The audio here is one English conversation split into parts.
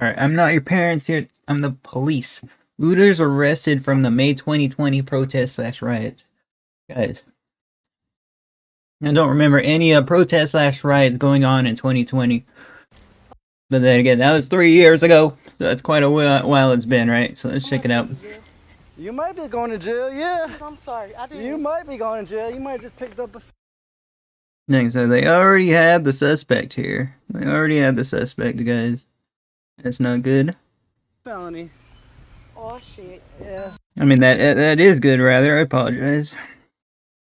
Alright, I'm not your parents here. I'm the police. Looters arrested from the May 2020 protest slash riot. Guys. I don't remember any uh, protest slash riots going on in 2020. But then again, that was three years ago. So that's quite a while, while it's been, right? So let's check it out. You might be going to jail, yeah. I'm sorry. I didn't. You might be going to jail. You might have just picked up a. Next, so they already have the suspect here. They already have the suspect, guys. That's not good. felony. Oh shit. Yes. I mean, that that that is good, rather. I apologize.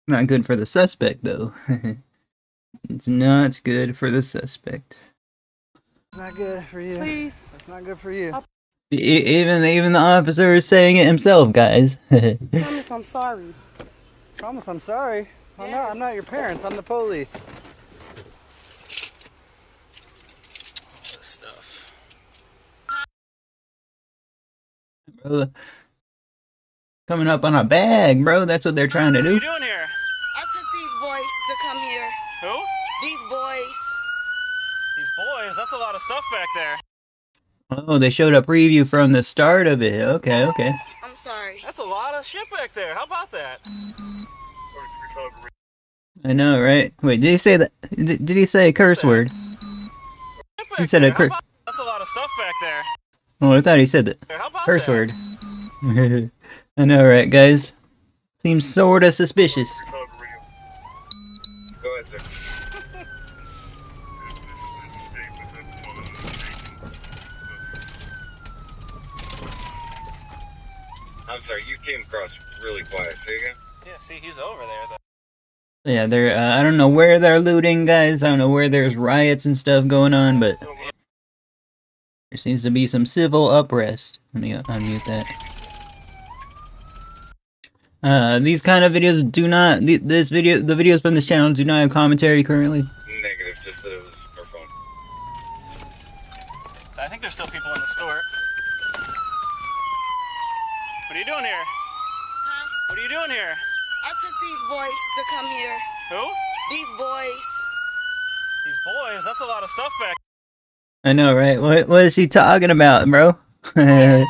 Not good for the suspect, though. it's not good for the suspect. It's not good for you. Please. It's not good for you. E- even even the officer is saying it himself, guys. Promise I'm sorry. Promise I'm sorry. I'm not. I'm not your parents. I'm the police. Bro, coming up on a bag, bro. That's what they're trying to do. What are do. you doing here? I took these boys to come here. Who? These boys. These boys. That's a lot of stuff back there. Oh, they showed a preview from the start of it. Okay, okay. I'm sorry. That's a lot of shit back there. How about that? I know, right? Wait, did he say that? Did, did he say a curse word? He said a How cur- about- That's a lot of stuff back there. Oh, I thought he said the How curse that? word. I know, right, guys? Seems sorta suspicious. Go ahead, sir. I'm sorry, you came across really quiet. Say again? Yeah, see, he's over there. Though. Yeah, they're. Uh, I don't know where they're looting, guys. I don't know where there's riots and stuff going on, but there seems to be some civil unrest. Let me unmute that. Uh, these kind of videos do not. th- This video, the videos from this channel do not have commentary currently. Negative, just that it was our phone. I think there's still people in the store. What are you doing here? Huh? What are you doing here? I took these boys to come here. Who? These boys. These boys. That's a lot of stuff back. I know, right? What What is she talking about, bro? I'm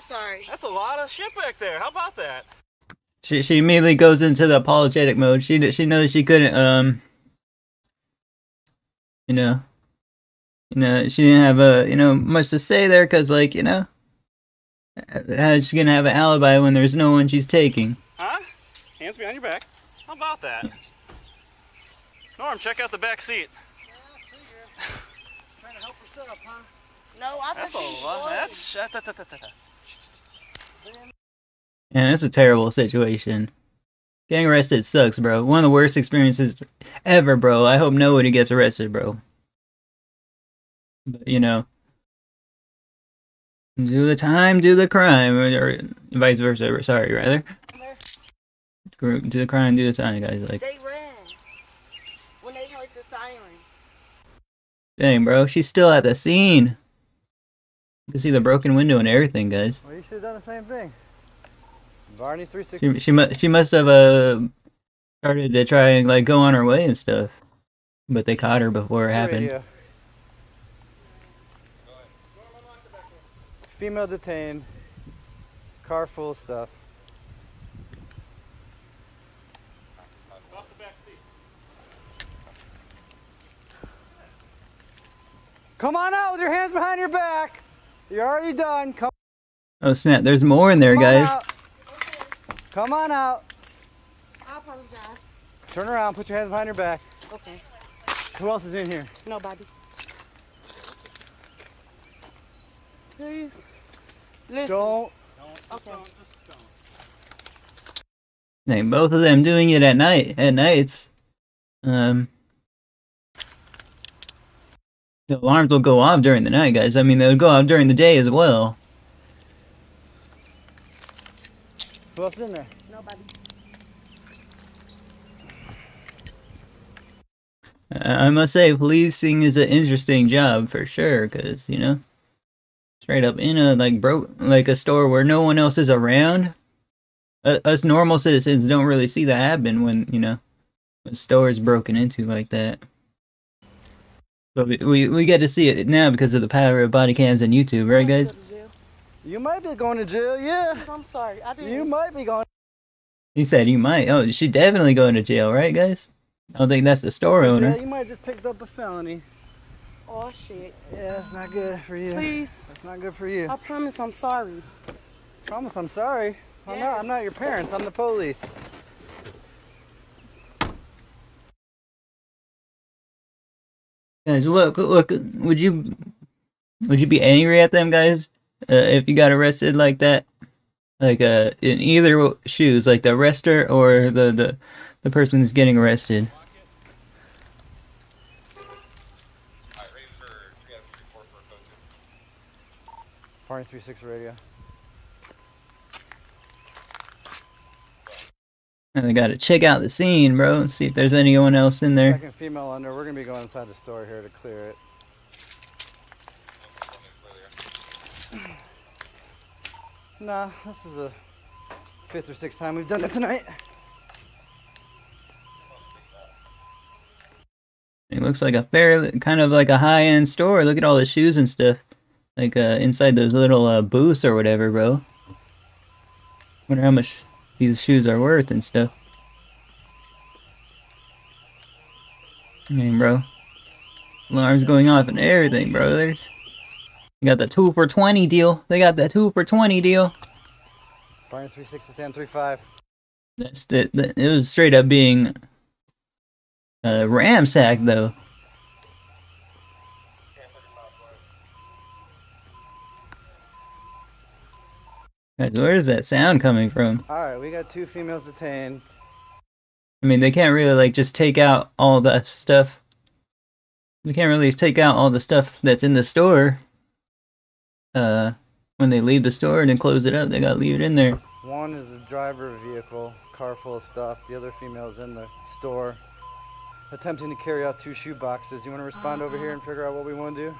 sorry. That's a lot of shit back there. How about that? she she immediately goes into the apologetic mode. She she knows she couldn't um. You know. You know she didn't have a you know much to say there because like you know. How's she gonna have an alibi when there's no one she's taking? Huh? Hands behind your back. How about that? Norm, check out the back seat. Trying to huh? No, I took That's a lot. That's shut. da- da- da- da- da. And it's a terrible situation. Getting arrested sucks, bro. One of the worst experiences ever, bro. I hope nobody gets arrested, bro. But you know, do the time, do the crime, or, or vice versa. Sorry, rather. Do the crime, do the time, guys. Like, They ran when they heard the siren. Dang, bro, she's still at the scene. You can see the broken window and everything, guys. Well, you should have done the same thing. Barney 360. She she must she must have uh started to try and like go on her way and stuff, but they caught her before it happened. Radio. Female detained. Car full of stuff. Come on out with your hands behind your back. You're already done. Come, Oh snap! There's more in there, come on guys. out. Come on out. I apologize. Turn around. Put your hands behind your back. Okay. Who else is in here? Nobody. Please. Listen. Don't. Okay. Dang, both of them doing it at night. At nights, um, the alarms will go off during the night, guys. I mean, they'll go off during the day as well. Who else is in there? Nobody. I must say, policing is an interesting job for sure, cause you know, straight up in a like broke like a store where no one else is around. Uh, us normal citizens don't really see that happen when you know, a store is broken into like that. So we, we we get to see it now because of the power of body cams and YouTube, right, guys? Go to jail. You might be going to jail, yeah. I'm sorry. I didn't. You might be going. He said you might. Oh, she definitely going to jail, right, guys? I don't think that's the store to owner. jail. You might have just picked up a felony. Oh shit. Yeah, that's not good for you. Please. That's not good for you. I promise I'm sorry. promise I'm sorry. I'm not. I'm not your parents. I'm the police. Guys, what, what would you would you be angry at them guys uh, if you got arrested like that? Like uh in either shoes, like the arrestor or the the the person who's getting arrested. Alright, ready for 3 out of 3 4 for a code Party three six radio. And they got to check out the scene, bro, and see if there's anyone else in there. Second female under. We're gonna be going inside the store here to clear it. Nah, this is a fifth or sixth time we've done it tonight. It looks like a fair, kind of like a high end store. Look at all the shoes and stuff, like uh, inside those little uh, booths or whatever, bro. Wonder how much these shoes are worth and stuff. I mean, bro, alarms going off and everything, bro. There's, you got the two for twenty deal. They got the two for twenty deal. Party three six to three five. That's the, the it was straight up being uh, ramsacked though. Where is that sound coming from? All right, we got two females detained. I mean, they can't really like just take out all the stuff. They can't really take out all the stuff that's in the store. Uh, when they leave the store and then close it up, they gotta leave it in there. One is a driver of a vehicle, car full of stuff. The other female is in the store, attempting to carry out two shoe boxes. You want to respond over here and figure out what we want to do?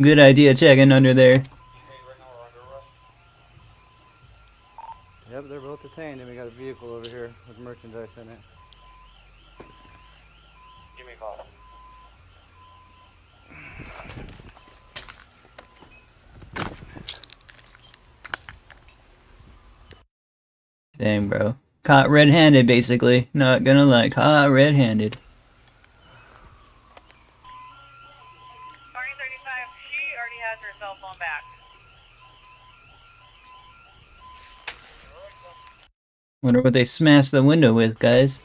Good idea checking under there. Yep, they're both detained, and we got a vehicle over here with merchandise in it. Give me a call. Dang, bro. Caught red-handed, basically. Not gonna lie, caught red-handed. Wonder what they smashed the window with, guys.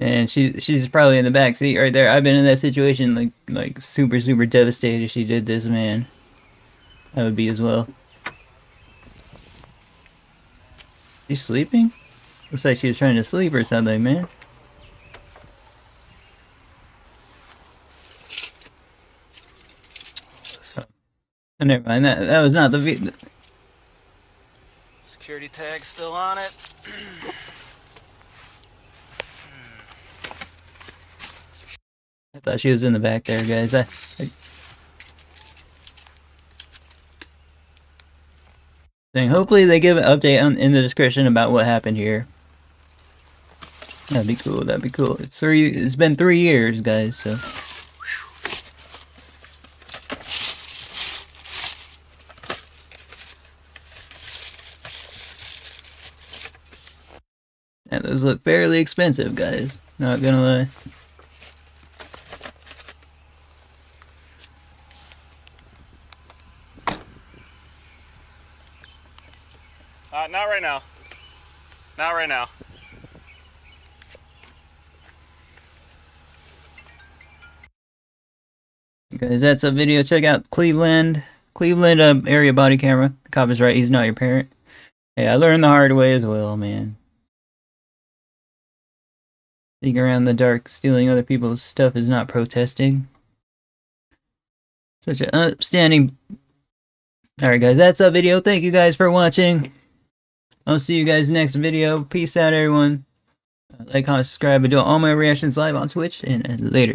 And she she's probably in the back seat right there. I've been in that situation, like like super super devastated. if She did this, man. I would be as well. She's sleeping? Looks like she was trying to sleep or something, man. Oh, never mind. That that was not the. Security tag still on it. I thought she was in the back there, guys. I, I... Dang, hopefully they give an update on, in the description about what happened here. That'd be cool. That'd be cool. It's three. It's been three years, guys. So. And those look fairly expensive, guys. Not gonna lie. Uh, not right now. Not right now. Guys, that's a video. Check out Cleveland, Cleveland uh, area body camera. The cop is right. He's not your parent. Hey, I learned the hard way as well, man. Sneaking around the dark, stealing other people's stuff is not protesting. Such an upstanding Alright, guys, that's a video. Thank you guys for watching. I'll see you guys next video. Peace out, everyone. Like, comment, subscribe. I do all my reactions live on Twitch, and, and later.